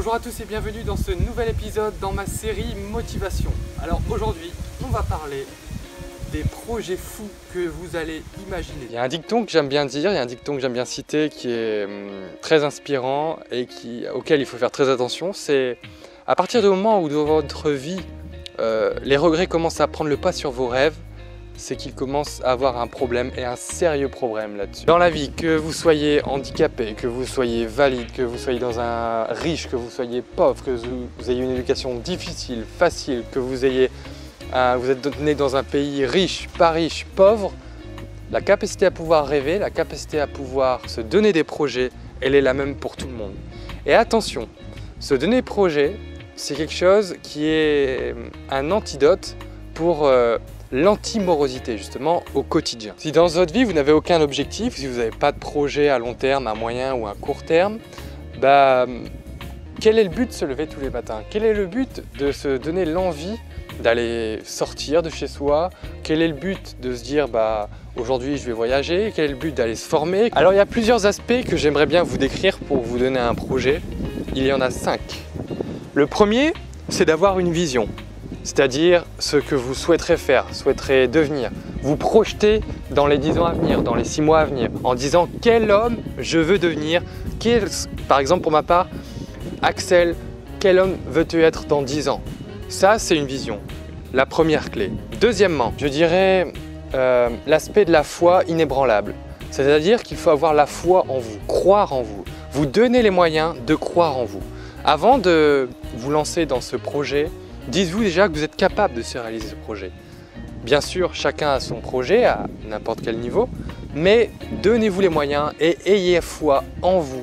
Bonjour à tous et bienvenue dans ce nouvel épisode dans ma série Motivation. Alors aujourd'hui, on va parler des projets fous que vous allez imaginer. Il y a un dicton que j'aime bien dire, il y a un dicton que j'aime bien citer qui est hum, très inspirant et auquel il faut faire très attention. C'est à partir du moment où dans votre vie, euh, les regrets commencent à prendre le pas sur vos rêves, c'est qu'il commence à avoir un problème et un sérieux problème là-dessus. Dans la vie, que vous soyez handicapé, que vous soyez valide, que vous soyez dans un riche, que vous soyez pauvre, que vous ayez une éducation difficile, facile, que vous ayez êtes né dans un pays riche, pas riche, pauvre, la capacité à pouvoir rêver, la capacité à pouvoir se donner des projets, elle est la même pour tout le monde. Et attention, se donner des projets, c'est quelque chose qui est un antidote pour euh, l'antimorosité justement au quotidien. Si dans votre vie vous n'avez aucun objectif, si vous n'avez pas de projet à long terme, à moyen ou à court terme, bah, quel est le but de se lever tous les matins? Quel est le but de se donner l'envie d'aller sortir de chez soi? Quel est le but de se dire bah aujourd'hui je vais voyager? Quel est le but d'aller se former? Alors il y a plusieurs aspects que j'aimerais bien vous décrire pour vous donner un projet. Il y en a cinq. Le premier, c'est d'avoir une vision c'est-à-dire ce que vous souhaiterez faire, souhaiterez devenir. Vous projetez dans les 10 ans à venir, dans les 6 mois à venir, en disant quel homme je veux devenir. par exemple, pour ma part, Axel, quel homme veux-tu être dans 10 ans? Ça, c'est une vision, la première clé. Deuxièmement, je dirais euh, l'aspect de la foi inébranlable. C'est-à-dire qu'il faut avoir la foi en vous, croire en vous, vous donner les moyens de croire en vous. Avant de vous lancer dans ce projet, Dites-vous déjà que vous êtes capable de se réaliser ce projet. Bien sûr, chacun a son projet à n'importe quel niveau, mais donnez-vous les moyens et ayez foi en vous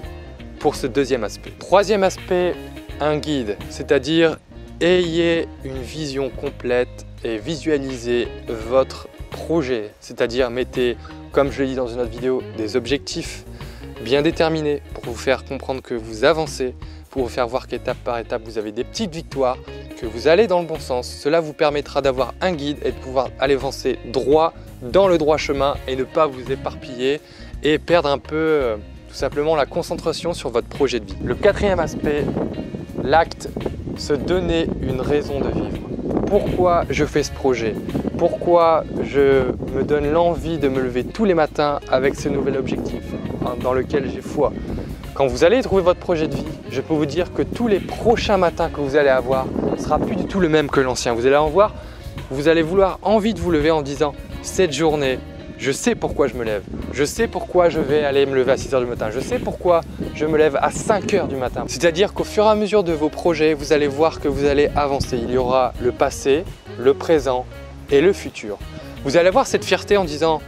pour ce deuxième aspect. Troisième aspect, un guide, c'est-à-dire ayez une vision complète et visualisez votre projet, c'est-à-dire mettez, comme je l'ai dit dans une autre vidéo, des objectifs bien déterminés pour vous faire comprendre que vous avancez, pour vous faire voir qu'étape par étape vous avez des petites victoires que vous allez dans le bon sens. Cela vous permettra d'avoir un guide et de pouvoir aller avancer droit dans le droit chemin et ne pas vous éparpiller et perdre un peu euh, tout simplement la concentration sur votre projet de vie. Le quatrième aspect, l'acte, se donner une raison de vivre. Pourquoi je fais ce projet? Pourquoi je me donne l'envie de me lever tous les matins avec ce nouvel objectif hein, dans lequel j'ai foi? Quand vous allez trouver votre projet de vie, je peux vous dire que tous les prochains matins que vous allez avoir ne sera plus du tout le même que l'ancien. Vous allez en voir, vous allez vouloir envie de vous lever en disant cette journée, je sais pourquoi je me lève. Je sais pourquoi je vais aller me lever à 6 h du matin. Je sais pourquoi je me lève à 5 h du matin. C'est-à-dire qu'au fur et à mesure de vos projets, vous allez voir que vous allez avancer. Il y aura le passé, le présent et le futur. Vous allez avoir cette fierté en disant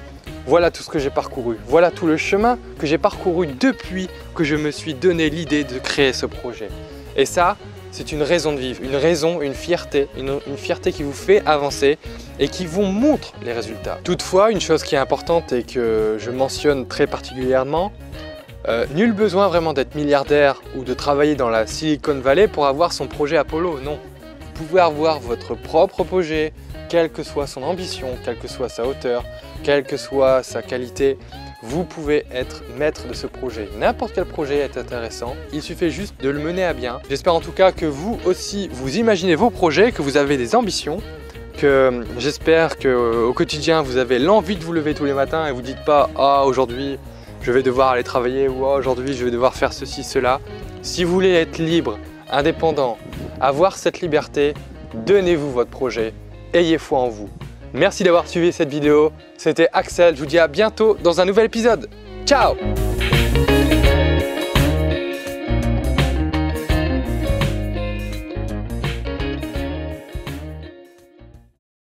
voilà tout ce que j'ai parcouru, voilà tout le chemin que j'ai parcouru depuis que je me suis donné l'idée de créer ce projet. Et ça, c'est une raison de vivre, une raison, une fierté, une, fierté qui vous fait avancer et qui vous montre les résultats. Toutefois, une chose qui est importante et que je mentionne très particulièrement, euh, nul besoin vraiment d'être milliardaire ou de travailler dans la Silicon Valley pour avoir son projet Apollo, non. Vous pouvez avoir votre propre projet, quelle que soit son ambition, quelle que soit sa hauteur, quelle que soit sa qualité, vous pouvez être maître de ce projet. N'importe quel projet est intéressant, il suffit juste de le mener à bien. J'espère en tout cas que vous aussi, vous imaginez vos projets, que vous avez des ambitions, que j'espère qu'au euh, quotidien, vous avez l'envie de vous lever tous les matins et vous dites pas « Ah, aujourd'hui, je vais devoir aller travailler » ou ah, aujourd'hui, je vais devoir faire ceci, cela ». Si vous voulez être libre, indépendant, avoir cette liberté, donnez-vous votre projet, ayez foi en vous. Merci d'avoir suivi cette vidéo. C'était Axel, je vous dis à bientôt dans un nouvel épisode. Ciao